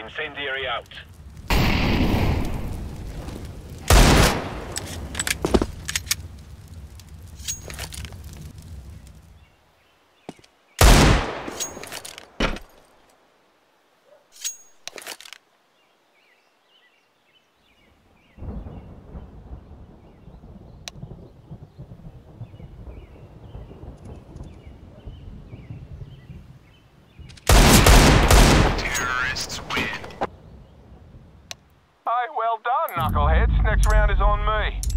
Incendiary out. Knuckleheads. Next round is on me.